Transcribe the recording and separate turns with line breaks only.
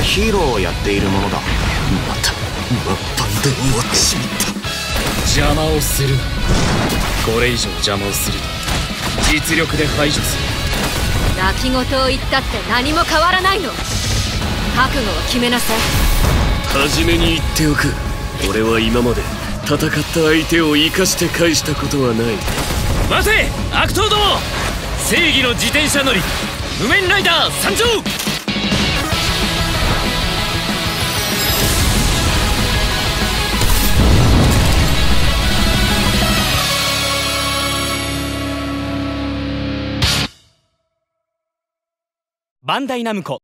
っているものだ。また真っ半で終わってしまった。
邪魔をするな。これ以上邪魔をすると実力で排除する。
泣き言を言ったって何も変わらないの。覚悟を決めなさい。
初めに言っておく。俺は今まで戦った相手を生かして返したことはない。
待て悪党ども。正義の自転車乗り。無面ライダー参上
バンダイナムコ。